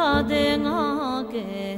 are ਦੇ ਙਾ ਕੇ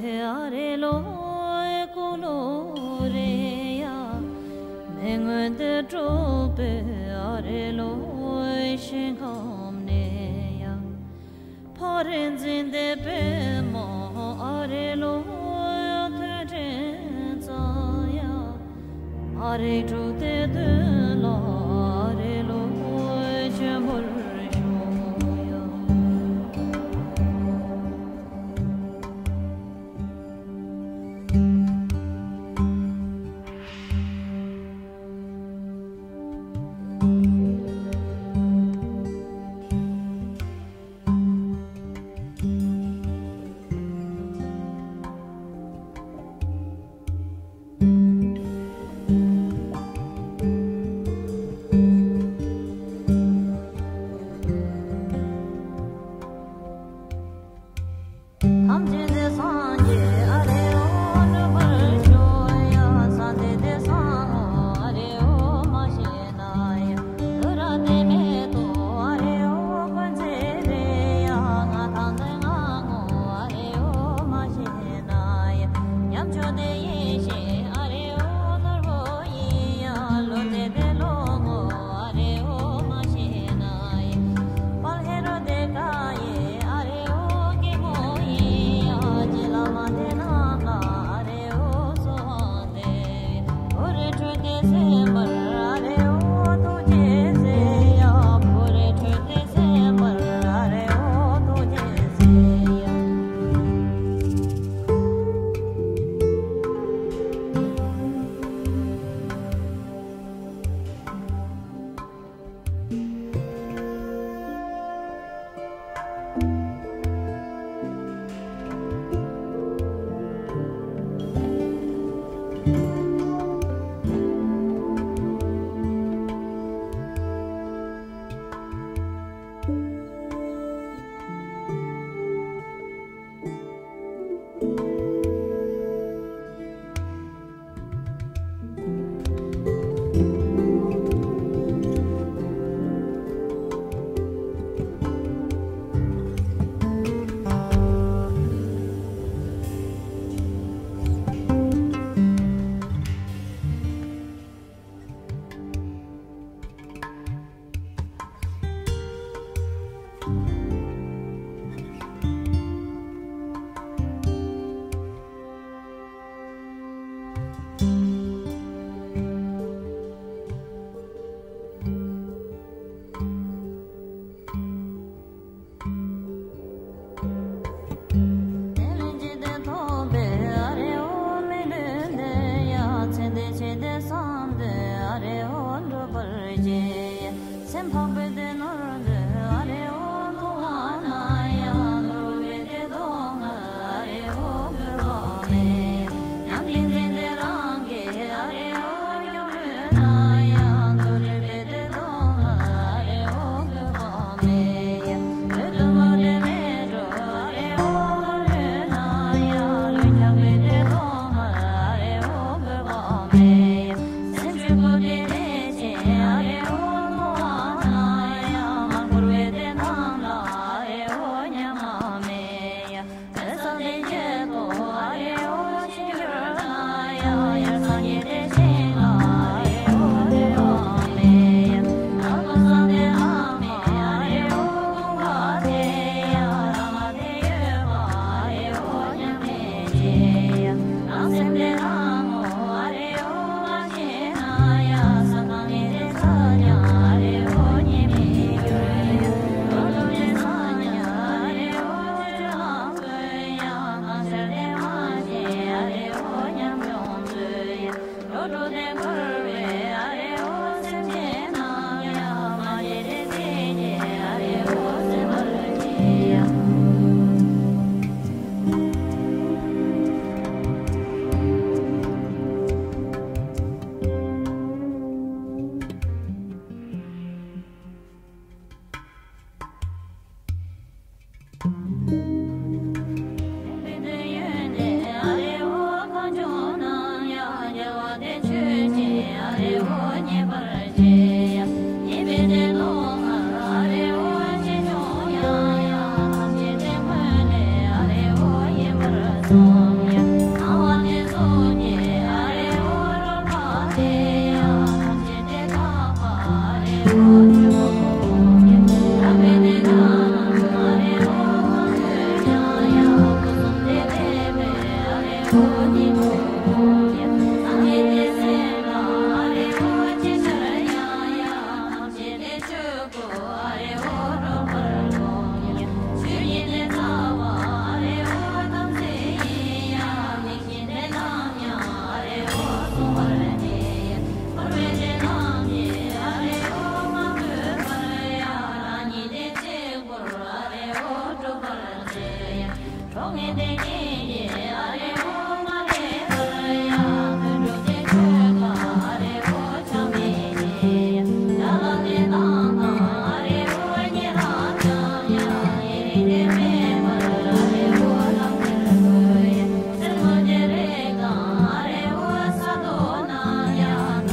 love.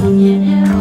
Yeah.